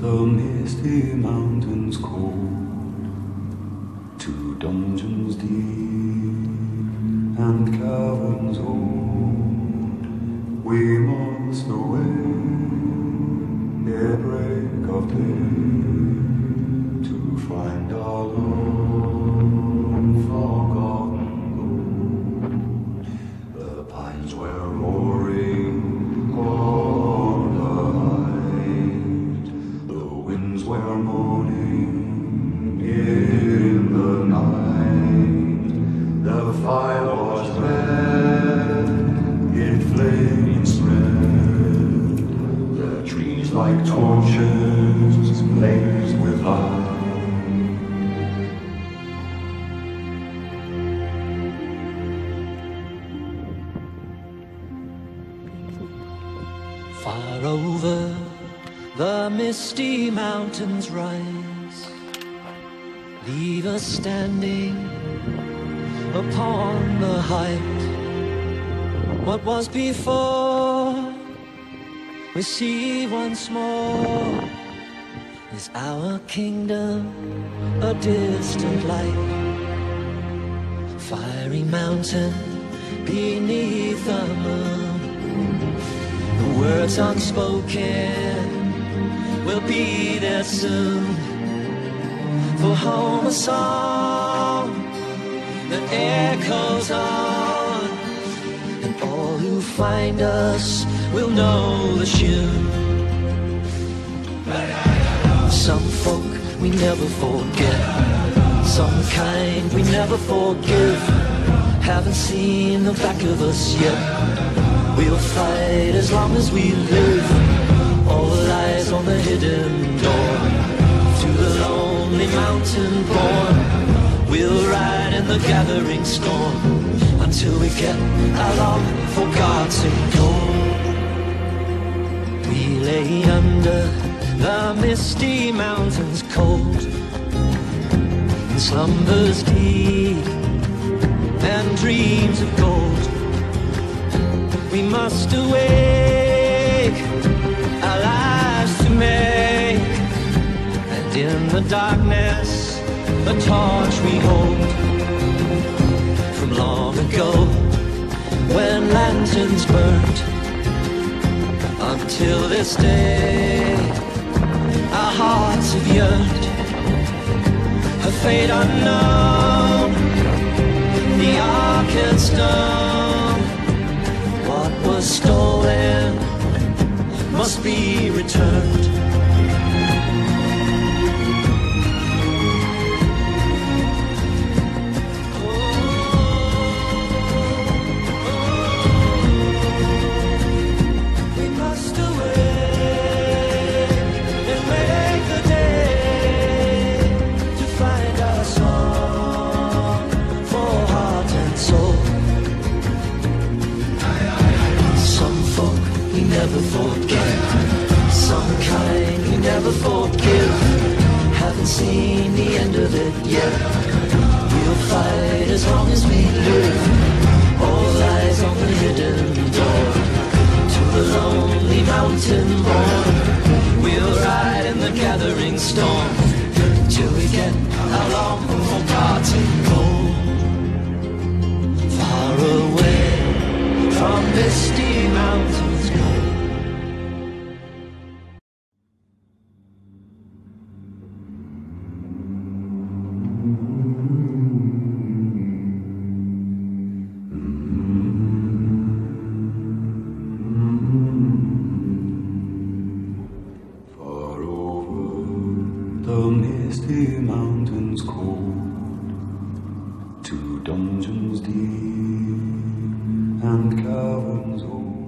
the misty mountains cold, to dungeons deep and caverns old, Fire was red, it flamed and spread. The trees like torches blazed with light. Far over the misty mountains rise, leave us standing upon the height. What was before, we see once more. Is our kingdom a distant light? Fiery mountain beneath the moon. The words unspoken will be there soon. For home a song that echoes on, and all who find us will know the tune. Some folk we never forget, some kind we never forgive. Haven't seen the back of us yet. We'll fight as long as we live. All lies on the hidden door. To the lonely mountain born. Gathering storm until we get our long forgotten goal. We lay under the misty mountains cold. In slumbers deep and dreams of gold we must awake our lives to make and in the darkness the torch we hold long ago when lanterns burned until this day our hearts have yearned a fate unknown the Arkenstone what was stolen must be returned. Never forget. Some kind we never forgive. Haven't seen the end of it yet. We'll fight as long as we live. All eyes on the hidden door. To the lonely mountain born. We'll ride in the gathering storm. Till we get our long forgotten misty mountains cold, to dungeons deep and caverns old.